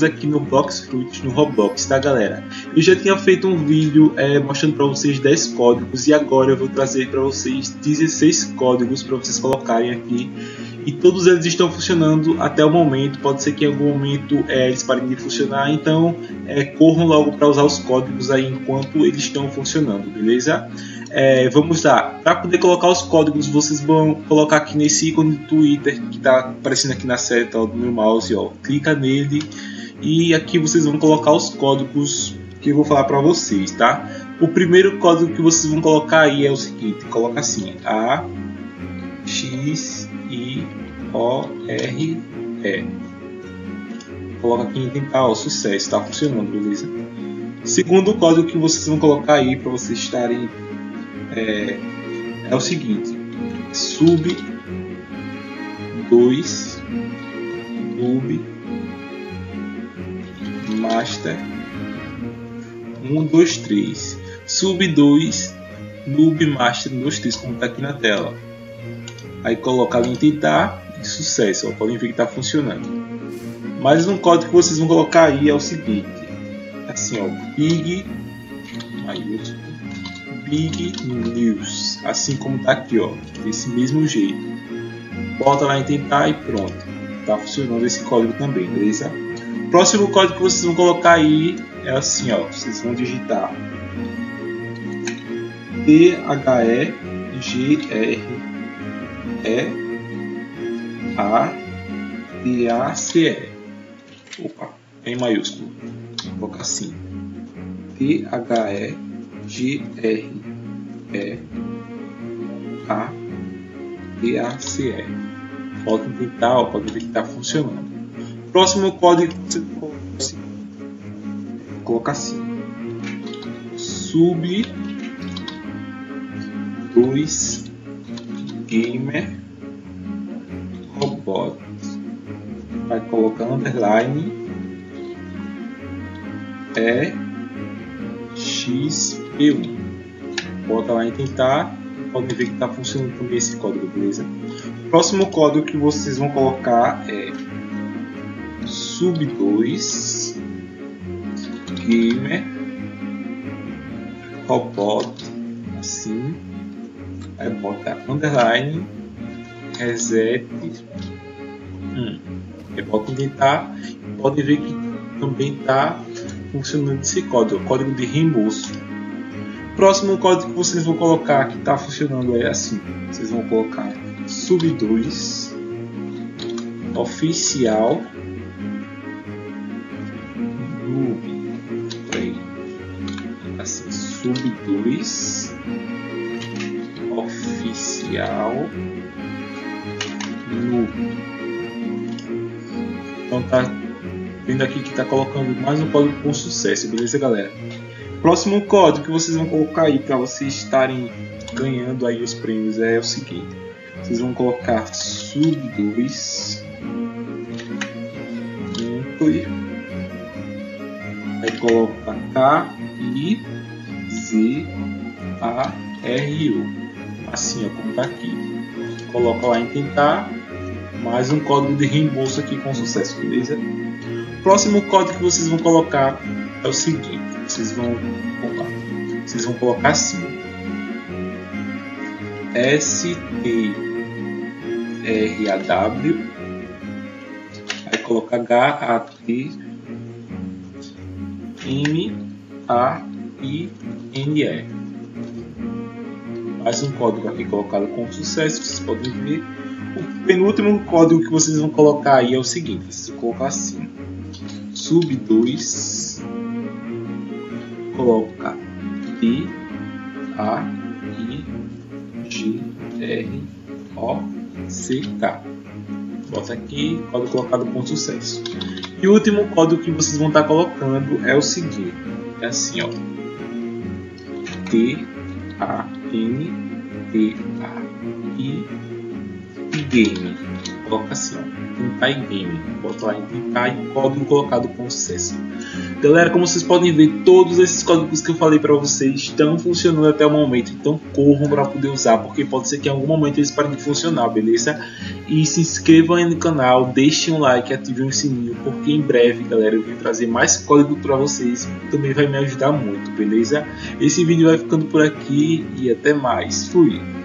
aqui no Blox Fruit no Roblox, tá galera? Eu já tinha feito um vídeo é, mostrando para vocês 10 códigos e agora eu vou trazer para vocês 16 códigos para vocês colocarem aqui e todos eles estão funcionando até o momento. Pode ser que em algum momento é, eles parem de funcionar, então é, corram logo para usar os códigos aí enquanto eles estão funcionando, beleza? É, vamos lá, para poder colocar os códigos, vocês vão colocar aqui nesse ícone do Twitter que está aparecendo aqui na seta ó, do meu mouse, ó. clica nele e aqui vocês vão colocar os códigos que eu vou falar para vocês, tá? O primeiro código que vocês vão colocar aí é o seguinte, coloca assim, A X I O R E. Coloca aqui em tentar, ó, sucesso, está funcionando, beleza? Segundo código que vocês vão colocar aí para vocês estarem é, é o seguinte: sub 2 noob master 1 2 3 sub 2 noob master 2 3 como está aqui na tela. Aí coloca ali em tentar e sucesso, ó, podem ver que está funcionando. Mais um código que vocês vão colocar aí é o seguinte: assim, ó, big maiúsculo Big News, assim como tá aqui, ó, desse mesmo jeito. Bota lá em tentar e pronto. Tá funcionando esse código também, beleza? Próximo código que vocês vão colocar aí é assim, ó, vocês vão digitar T H E G R E A T A C E. Opa, em maiúsculo. Vou colocar assim. T H E G R E A D A C E. Pode tentar, pode ver que está funcionando. Próximo código você coloca assim: sub 2 gamer robot. Vai colocar underline é x P1. Bota lá em tentar. Pode ver que está funcionando também esse código, beleza? Próximo código que vocês vão colocar é sub2 gamer robot assim aí bota underline reset 1 aí bota em tentar pode ver que também está funcionando esse código, código de reembolso Próximo código que vocês vão colocar que está funcionando é assim. Vocês vão colocar sub 2 oficial play. Assim, sub 2 oficial noob. Então tá vendo aqui que está colocando mais um código com sucesso, beleza galera? Próximo código que vocês vão colocar aí para vocês estarem ganhando aí os prêmios é o seguinte. Vocês vão colocar sub 2 Incluir Aí coloca K I Z A R U. Assim ó, como tá aqui. Coloca lá em tentar. Mais um código de reembolso aqui com sucesso beleza? Próximo código que vocês vão colocar é o seguinte. Vocês vão colocar, vocês vão colocar assim. S T R A W. Aí coloca H A T M A I N E mais um código aqui colocado com sucesso vocês podem ver o penúltimo código que vocês vão colocar aí é o seguinte vocês vão colocar assim sub 2 coloca T A I G R O C K. Bota aqui, código colocado com sucesso. E o último código que vocês vão estar colocando é o seguinte: é assim, ó. T A N T A I Game. Coloca ó. Tentai Game. Bota lá em Tentai, código colocado com sucesso. Galera, como vocês podem ver, todos esses códigos que eu falei para vocês estão funcionando até o momento. Então corram para poder usar, porque pode ser que em algum momento eles parem de funcionar, beleza? E se inscrevam aí no canal, deixem um like, ativem o sininho, porque em breve, galera, eu vou trazer mais código para vocês. Também vai me ajudar muito, beleza? Esse vídeo vai ficando por aqui e até mais. Fui!